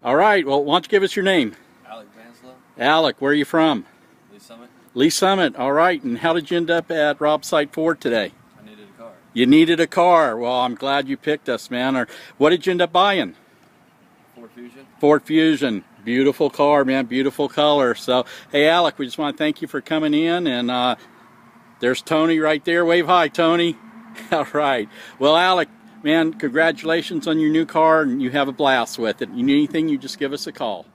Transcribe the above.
All right, well, why don't you give us your name? Alec Vanslow, Alec, where are you from? Lee Summit. Lee Summit, all right. And how did you end up at Rob Sight Ford today? I needed a car. You needed a car. Well, I'm glad you picked us, man. Or what did you end up buying? Ford Fusion. Ford Fusion. Beautiful car, man. Beautiful color. So, hey, Alec, we just want to thank you for coming in. And uh, there's Tony right there. Wave hi, Tony. All right. Well, Alec, man, congratulations on your new car, and you have a blast with it. You need anything, you just give us a call.